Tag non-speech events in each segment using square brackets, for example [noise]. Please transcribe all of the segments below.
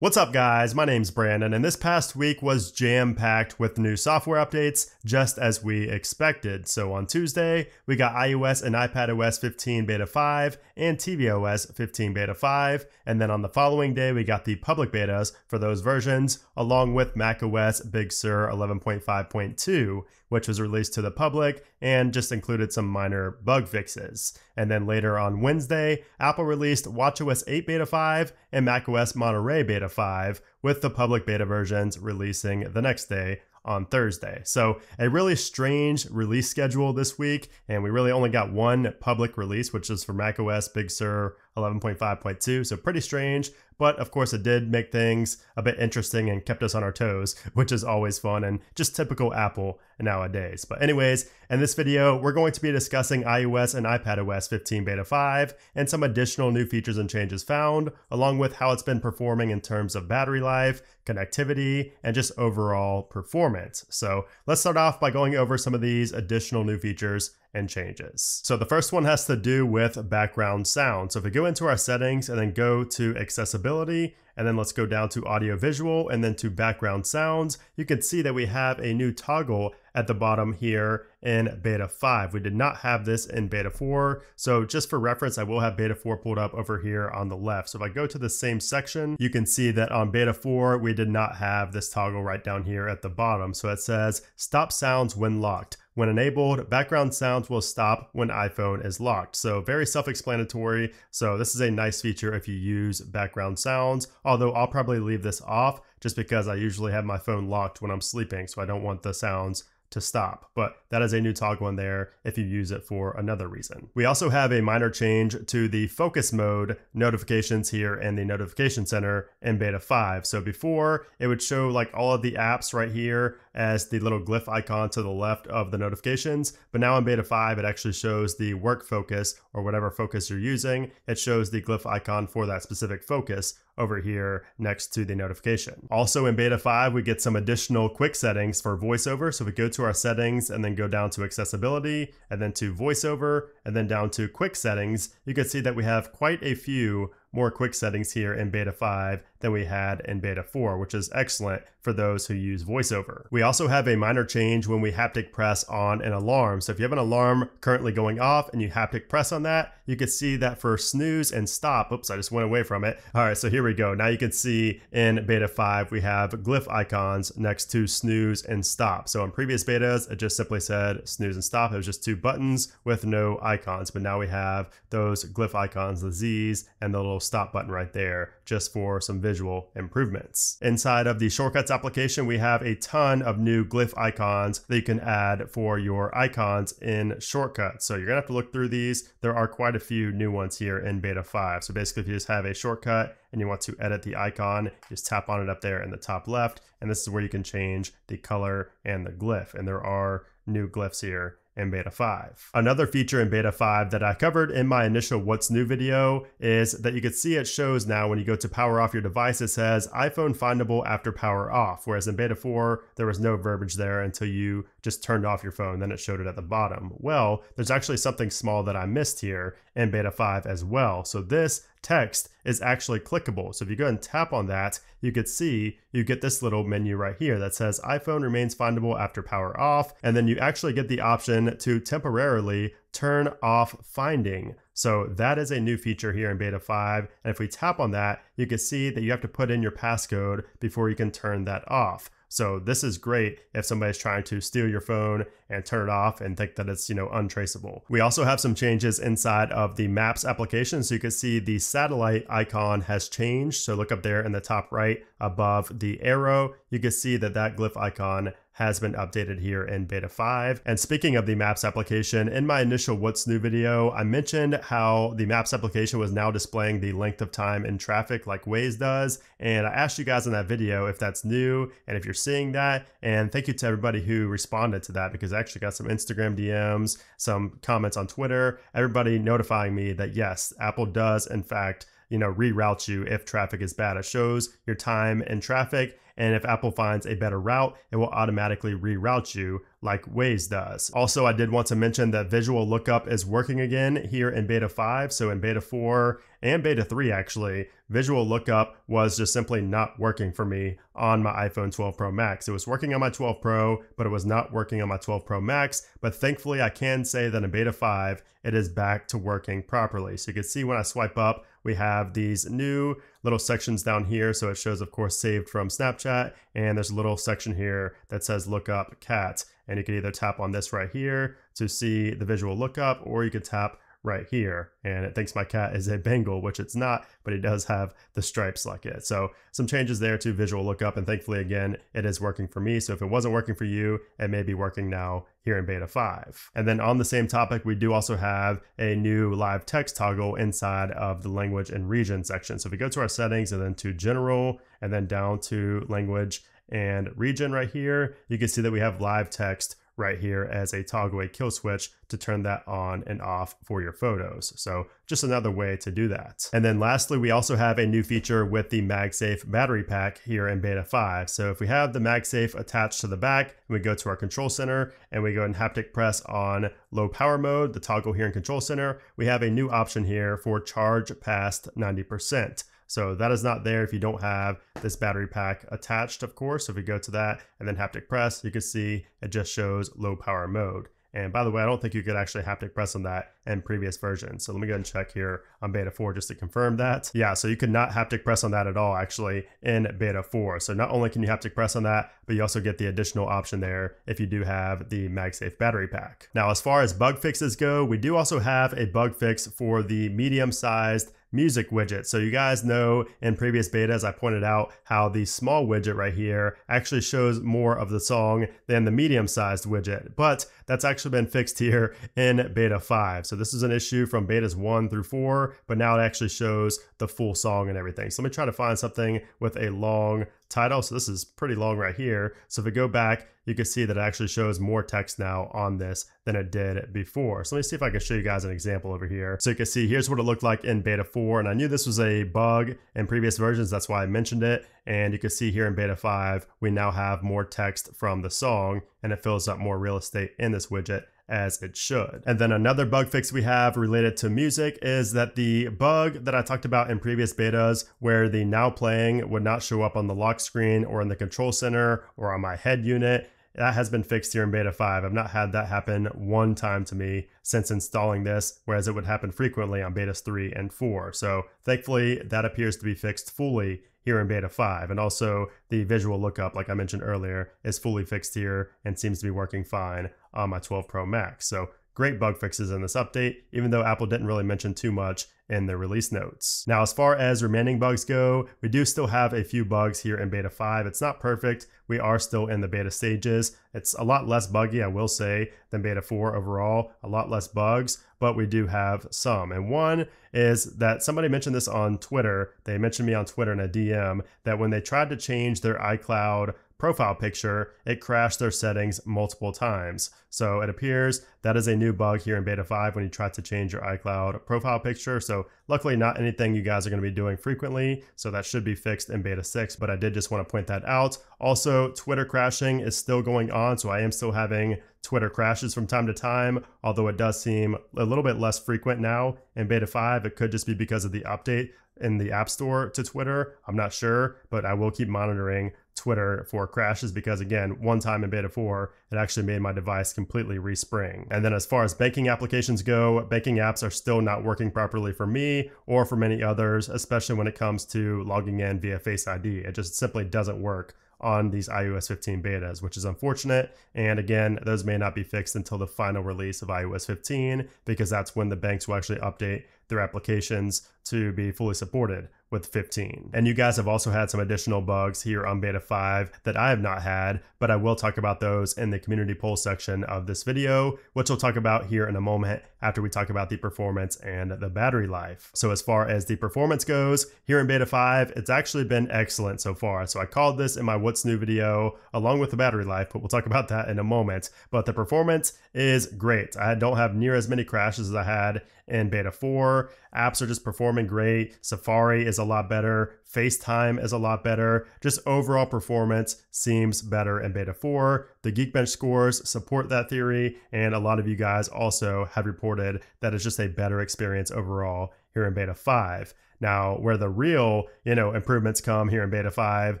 What's up, guys? My name's Brandon, and this past week was jam packed with new software updates, just as we expected. So, on Tuesday, we got iOS and iPadOS 15 Beta 5 and tvOS 15 Beta 5. And then on the following day, we got the public betas for those versions, along with macOS Big Sur 11.5.2, which was released to the public and just included some minor bug fixes. And then later on Wednesday, Apple released watchOS 8 Beta 5 and macOS Monterey Beta 5, with the public beta versions releasing the next day on Thursday. So, a really strange release schedule this week, and we really only got one public release, which is for macOS Big Sur 11.5.2. So, pretty strange, but of course, it did make things a bit interesting and kept us on our toes, [laughs] which is always fun and just typical Apple nowadays. But, anyways, in this video, we're going to be discussing iOS and iPadOS 15 Beta 5 and some additional new features and changes found, along with how it's been performing in terms of battery life, connectivity, and just overall performance. So, let's start off by going over some of these additional new features and changes. So the first one has to do with background sound. So if we go into our settings and then go to accessibility, and then let's go down to audio visual and then to background sounds, you can see that we have a new toggle at the bottom here in beta 5. We did not have this in beta 4. So just for reference, I will have beta 4 pulled up over here on the left. So if I go to the same section, you can see that on beta 4, we did not have this toggle right down here at the bottom. So it says stop sounds when locked. When enabled, background sounds will stop when iPhone is locked. So very self-explanatory. So this is a nice feature if you use background sounds, although I'll probably leave this off just because I usually have my phone locked when I'm sleeping. So I don't want the sounds to stop, but that is a new toggle in there if you use it for another reason. We also have a minor change to the focus mode notifications here in the notification center in beta 5. So before it would show like all of the apps right here as the little glyph icon to the left of the notifications, but now in beta 5 it actually shows the work focus or whatever focus you're using. It shows the glyph icon for that specific focus over here next to the notification. Also in beta 5, we get some additional quick settings for voiceover. So we go to our settings and then go down to accessibility and then to voiceover and then down to quick settings, you can see that we have quite a few more quick settings here in beta 5 than we had in beta 4, which is excellent for those who use voiceover. We also have a minor change when we haptic press on an alarm. So if you have an alarm currently going off and you haptic press on that, you can see that for snooze and stop. Oops, I just went away from it. All right, so here we go. Now you can see in beta 5, we have glyph icons next to snooze and stop. So in previous betas, it just simply said snooze and stop. It was just two buttons with no icons, but now we have those glyph icons, the Z's and the little stop button right there just for some visual improvements. Inside of the shortcuts application, we have a ton of new glyph icons that you can add for your icons in shortcuts. So you're gonna have to look through these. There are quite a few new ones here in beta 5. So basically if you just have a shortcut and you want to edit the icon, just tap on it up there in the top left. And this is where you can change the color and the glyph. And there are new glyphs here in beta 5. Another feature in beta 5 that I covered in my initial what's new video is that you can see it shows now when you go to power off your device it says iPhone findable after power off whereas in beta 4 there was no verbiage there until you just turned off your phone then it showed it at the bottom. Well, there's actually something small that I missed here in beta 5 as well. So this text is actually clickable. So if you go and tap on that, you could see you get this little menu right here that says iPhone remains findable after power off. And then you actually get the option to temporarily turn off finding. So that is a new feature here in beta 5. And if we tap on that, you can see that you have to put in your passcode before you can turn that off. So this is great if somebody's trying to steal your phone and turn it off and think that it's, you know, untraceable. We also have some changes inside of the Maps application. So you can see the satellite icon has changed. So look up there in the top right above the arrow, you can see that that glyph icon has been updated here in beta 5. And speaking of the Maps application, in my initial What's New video, I mentioned how the Maps application was now displaying the length of time in traffic like Waze does. And I asked you guys in that video if that's new and if you're seeing that. And thank you to everybody who responded to that because I actually got some Instagram DMs, some comments on Twitter, everybody notifying me that yes, Apple does in fact you know, reroute you if traffic is bad. It shows your time in traffic and if Apple finds a better route, it will automatically reroute you like Waze does. Also, I did want to mention that visual lookup is working again here in beta 5. So in beta 4 and beta 3 actually, visual lookup was just simply not working for me on my iPhone 12 Pro Max. It was working on my 12 Pro, but it was not working on my 12 Pro Max. But thankfully, I can say that in beta 5, it is back to working properly. So you can see when I swipe up, we have these new little sections down here. So it shows, of course, saved from Snapchat. And there's a little section here that says look up cat. And you can either tap on this right here to see the visual lookup, or you could tap right here. And it thinks my cat is a Bengal, which it's not, but it does have the stripes like it. So some changes there to visual lookup. And thankfully, again, it is working for me. So if it wasn't working for you, it may be working now here in beta 5. And then on the same topic, we do also have a new live text toggle inside of the language and region section. So if we go to our settings and then to general and then down to language and region right here, you can see that we have live text right here as a toggle a kill switch to turn that on and off for your photos. So just another way to do that. And then lastly, we also have a new feature with the MagSafe battery pack here in beta 5. So if we have the MagSafe attached to the back, and we go to our control center and we go and haptic press on low power mode, the toggle here in control center, we have a new option here for charge past 90%. So that is not there if you don't have this battery pack attached, of course. So if we go to that and then haptic press, you can see it just shows low power mode. And by the way, I don't think you could actually haptic press on that in previous versions. So let me go and check here on beta 4 just to confirm that. Yeah, so you could not haptic press on that at all actually in beta 4. So not only can you haptic press on that, but you also get the additional option there if you do have the MagSafe battery pack. Now, as far as bug fixes go, we do also have a bug fix for the medium sized music widget. So you guys know in previous betas, I pointed out how the small widget right here actually shows more of the song than the medium sized widget, but that's actually been fixed here in beta 5. So this is an issue from betas 1 through 4, but now it actually shows the full song and everything. So let me try to find something with a long title. So this is pretty long right here. So if we go back, you can see that it actually shows more text now on this than it did before. So let me see if I can show you guys an example over here. So you can see here's what it looked like in beta 4. And I knew this was a bug in previous versions. That's why I mentioned it. And you can see here in beta 5, we now have more text from the song and it fills up more real estate in this widget as it should. And then another bug fix we have related to music is that the bug that I talked about in previous betas where the now playing would not show up on the lock screen or in the control center or on my head unit that has been fixed here in beta 5. I've not had that happen one time to me since installing this, whereas it would happen frequently on betas 3 and 4. So thankfully, that appears to be fixed fully here in beta 5. And also the visual lookup, like I mentioned earlier, is fully fixed here and seems to be working fine on my 12 Pro Max. So great bug fixes in this update, even though Apple didn't really mention too much in their release notes. Now, as far as remaining bugs go, we do still have a few bugs here in beta 5. It's not perfect. We are still in the beta stages. It's a lot less buggy, I will say, than beta 4 overall, a lot less bugs, but we do have some. And one is that somebody mentioned this on Twitter. They mentioned me on Twitter in a DM that when they tried to change their iCloud profile picture, it crashed their settings multiple times. So it appears that is a new bug here in beta 5 when you try to change your iCloud profile picture. So luckily not anything you guys are going to be doing frequently. So that should be fixed in beta 6, but I did just want to point that out. Also, Twitter crashing is still going on. So I am still having Twitter crashes from time to time, although it does seem a little bit less frequent now in beta 5. It could just be because of the update in the App Store to Twitter. I'm not sure, but I will keep monitoring Twitter for crashes because, again, one time in beta 4, it actually made my device completely respring. And then, as far as banking applications go, banking apps are still not working properly for me or for many others, especially when it comes to logging in via Face ID. It just simply doesn't work on these iOS 15 betas, which is unfortunate. And again, those may not be fixed until the final release of iOS 15 because that's when the banks will actually update their applications to be fully supported with 15. And you guys have also had some additional bugs here on beta 5 that I have not had, but I will talk about those in the community poll section of this video, which we'll talk about here in a moment after we talk about the performance and the battery life. So as far as the performance goes, here in beta 5, it's actually been excellent so far. So I called this in my what's new video along with the battery life, but we'll talk about that in a moment. But the performance is great. I don't have near as many crashes as I had in beta 4. Apps are just performing great. Safari is a lot better. FaceTime is a lot better. Just overall performance seems better in beta 4. The Geekbench scores support that theory, and a lot of you guys also have reported that it's just a better experience overall here in beta 5. Now, where the real, you know, improvements come here in beta 5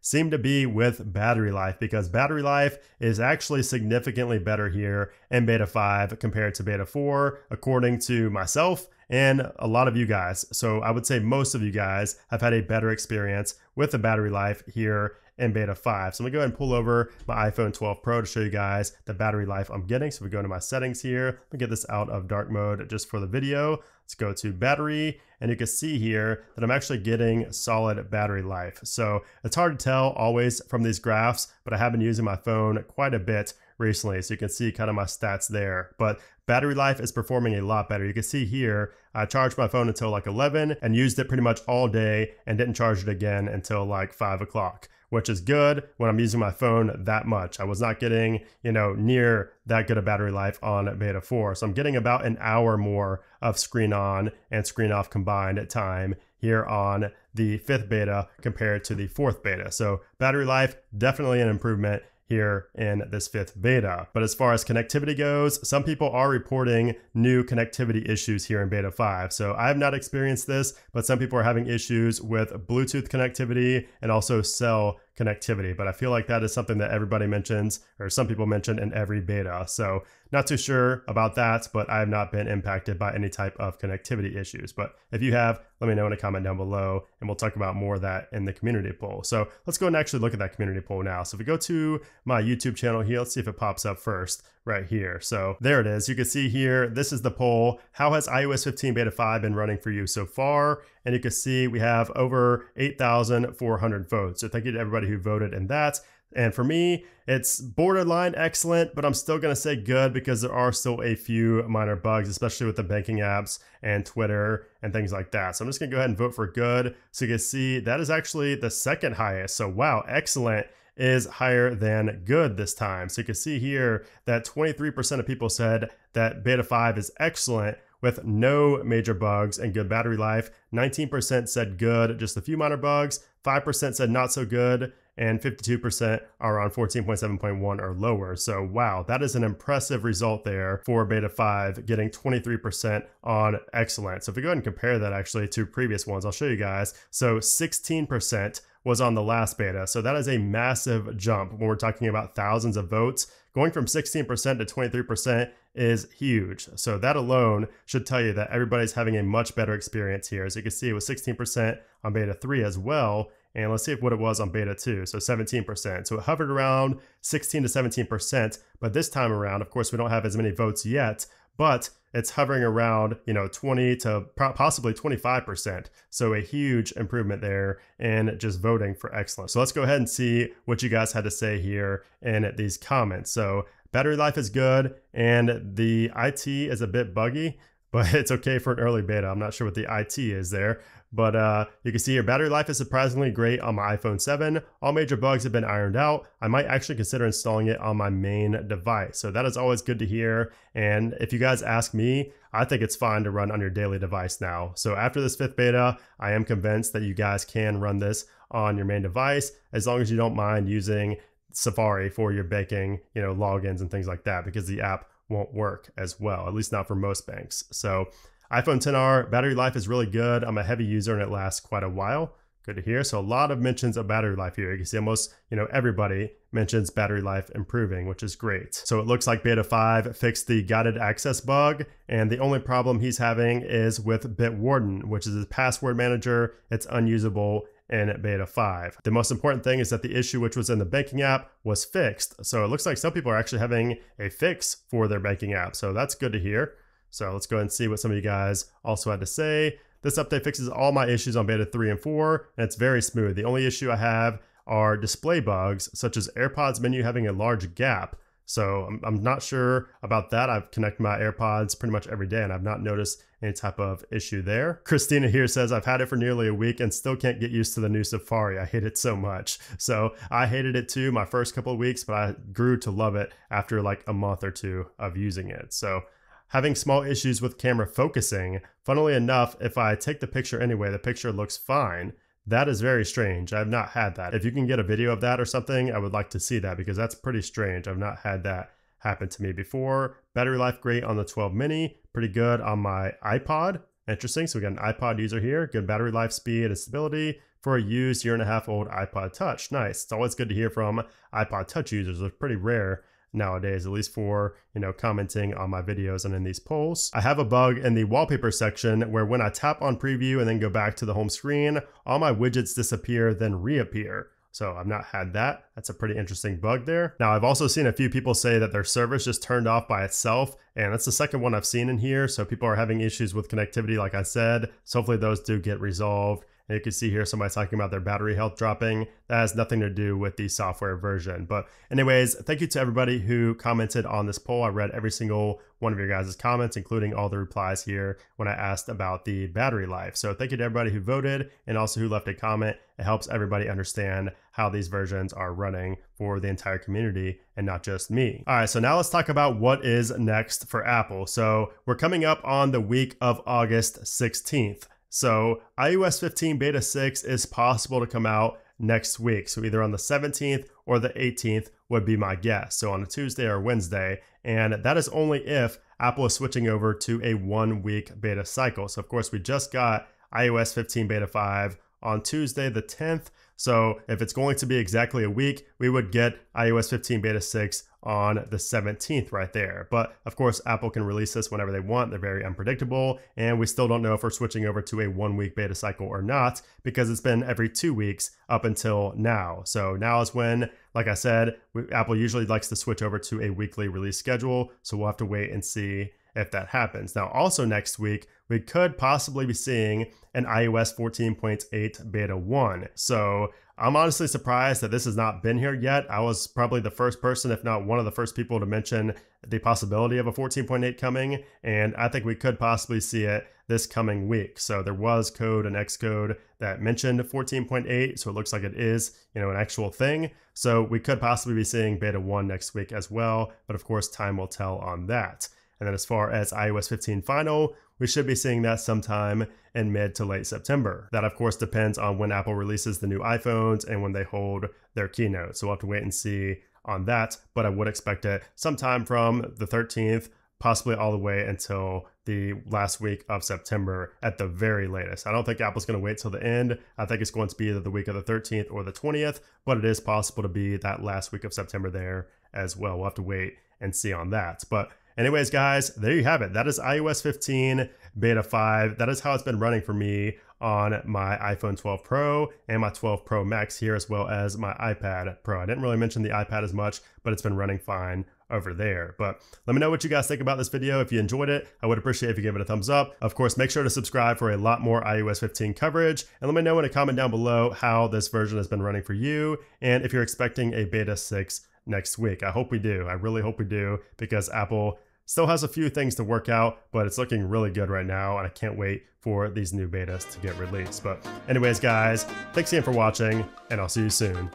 seem to be with battery life because battery life is actually significantly better here in beta 5 compared to beta 4 according to myself and a lot of you guys. So I would say most of you guys have had a better experience with the battery life here in beta 5. So I'm gonna go ahead and pull over my iPhone 12 Pro to show you guys the battery life I'm getting. So we go into my settings here. Let me get this out of dark mode just for the video. Let's go to battery and you can see here that I'm actually getting solid battery life. So it's hard to tell always from these graphs, but I have been using my phone quite a bit recently. So you can see kind of my stats there. But battery life is performing a lot better. You can see here, I charged my phone until like 11 and used it pretty much all day and didn't charge it again until like 5 o'clock which is good when I'm using my phone that much. I was not getting, you know, near that good a battery life on beta 4. So I'm getting about an hour more of screen on and screen off combined at time here on the fifth beta compared to the fourth beta. So battery life, definitely an improvement here in this fifth beta. But as far as connectivity goes, some people are reporting new connectivity issues here in beta 5. So I have not experienced this, but some people are having issues with Bluetooth connectivity and also cell connectivity. But I feel like that is something that everybody mentions or some people mention in every beta. So not too sure about that, but I have not been impacted by any type of connectivity issues. But if you have, let me know in a comment down below and we'll talk about more of that in the community poll. So let's go and actually look at that community poll now. So if we go to my YouTube channel here, let's see if it pops up first right here. So there it is. You can see here, this is the poll. How has iOS 15 beta 5 been running for you so far? And you can see we have over 8,400 votes. So thank you to everybody who voted in that. And for me, it's borderline excellent, but I'm still going to say good because there are still a few minor bugs, especially with the banking apps and Twitter and things like that. So I'm just going to go ahead and vote for good. So you can see that is actually the second highest. So wow, excellent is higher than good this time. So you can see here that 23% of people said that beta 5 is excellent with no major bugs and good battery life. 19% said good, just a few minor bugs. 5% said not so good, and 52% are on 14.7.1 or lower. So, wow, that is an impressive result there for Beta 5, getting 23% on excellent. So, if we go ahead and compare that actually to previous ones, I'll show you guys. So, 16% was on the last beta. So, that is a massive jump when we're talking about thousands of votes. Going from 16% to 23% is huge. So that alone should tell you that everybody's having a much better experience here. As you can see, it was 16% on beta 3 as well. And let's see what it was on beta 2. So 17%. So it hovered around 16 to 17%. But this time around, of course, we don't have as many votes yet, but it's hovering around, you know, 20 to possibly 25%. So a huge improvement there in just voting for excellence. So let's go ahead and see what you guys had to say here in these comments. So battery life is good and the IT is a bit buggy, [laughs] but it's okay for an early beta. I'm not sure what the IT is there. But uh, you can see your battery life is surprisingly great on my iPhone 7. All major bugs have been ironed out. I might actually consider installing it on my main device. So that is always good to hear. And if you guys ask me, I think it's fine to run on your daily device now. So after this fifth beta, I am convinced that you guys can run this on your main device as long as you don't mind using Safari for your banking, you know, logins and things like that because the app won't work as well, at least not for most banks. So iPhone 10R battery life is really good. I'm a heavy user and it lasts quite a while. Good to hear. So a lot of mentions of battery life here. You can see almost, you know, everybody mentions battery life improving, which is great. So it looks like Beta 5 fixed the guided access bug, and the only problem he's having is with Bitwarden, which is his password manager. It's unusable in Beta 5. The most important thing is that the issue which was in the banking app was fixed. So it looks like some people are actually having a fix for their banking app. So that's good to hear. So let's go ahead and see what some of you guys also had to say. This update fixes all my issues on beta 3 and 4, and it's very smooth. The only issue I have are display bugs, such as AirPods menu having a large gap. So I'm, I'm not sure about that. I've connected my AirPods pretty much every day, and I've not noticed any type of issue there. Christina here says, I've had it for nearly a week and still can't get used to the new Safari. I hate it so much. [laughs] So I hated it too my first couple of weeks, but I grew to love it after like a month or two of using it. So having small issues with camera focusing. Funnily enough, if I take the picture anyway, the picture looks fine. That is very strange. I've not had that. If you can get a video of that or something, I would like to see that because that's pretty strange. I've not had that happen to me before. Battery life great on the 12 mini, pretty good on my iPod. Interesting. So we got an iPod user here. Good battery life, speed, and stability for a used year and a half old iPod Touch. Nice. It's always good to hear from iPod Touch users. It's pretty rare nowadays, at least for, you know, commenting on my videos and in these polls. I have a bug in the wallpaper section where when I tap on preview and then go back to the home screen, all my widgets disappear, then reappear. So I've not had that. That's a pretty interesting bug there. Now I've also seen a few people say that their service just turned off by itself and that's the second one I've seen in here. So people are having issues with connectivity like I said. So hopefully those do get resolved. And you can see here somebody talking about their battery health dropping. That has nothing to do with the software version. But anyways, thank you to everybody who commented on this poll. I read every single one of your guys' comments, including all the replies here when I asked about the battery life. So thank you to everybody who voted and also who left a comment. It helps everybody understand how these versions are running for the entire community and not just me. All right, so now let's talk about what is next for Apple. So we're coming up on the week of August 16th. So iOS 15 beta 6 is possible to come out next week. So either on the 17th or the 18th would be my guess. So on a Tuesday or Wednesday. And that is only if Apple is switching over to a one week beta cycle. So of course, we just got iOS 15 beta 5 on Tuesday the 10th. So if it's going to be exactly a week, we would get iOS 15 beta 6 on the 17th right there. But of course, Apple can release this whenever they want. They're very unpredictable. And we still don't know if we're switching over to a one week beta cycle or not because it's been every two weeks up until now. So now is when, like I said, Apple usually likes to switch over to a weekly release schedule. So we'll have to wait and see if that happens. Now, also next week, we could possibly be seeing an iOS 14.8 beta 1. So I'm honestly surprised that this has not been here yet. I was probably the first person, if not one of the first people, to mention the possibility of a 14.8 coming, and I think we could possibly see it this coming week. So there was code and Xcode that mentioned 14.8, so it looks like it is, you know, an actual thing. So we could possibly be seeing beta 1 next week as well, but of course time will tell on that. And then as far as iOS 15 final, we should be seeing that sometime in mid to late September. That of course depends on when Apple releases the new iPhones and when they hold their keynote. So we'll have to wait and see on that, but I would expect it sometime from the 13th, possibly all the way until the last week of September at the very latest. I don't think Apple's going to wait till the end. I think it's going to be either the week of the 13th or the 20th, but it is possible to be that last week of September there as well. We'll have to wait and see on that. But Anyways, guys, there you have it. That is iOS 15 beta 5. That is how it's been running for me on my iPhone 12 Pro and my 12 Pro Max here, as well as my iPad Pro. I didn't really mention the iPad as much, but it's been running fine over there. But let me know what you guys think about this video. If you enjoyed it, I would appreciate if you give it a thumbs up. Of course, make sure to subscribe for a lot more iOS 15 coverage. And let me know in a comment down below how this version has been running for you and if you're expecting a beta 6 next week. I hope we do. I really hope we do because Apple still has a few things to work out, but it's looking really good right now, and I can't wait for these new betas to get released. But anyways, guys, thanks again for watching, and I'll see you soon.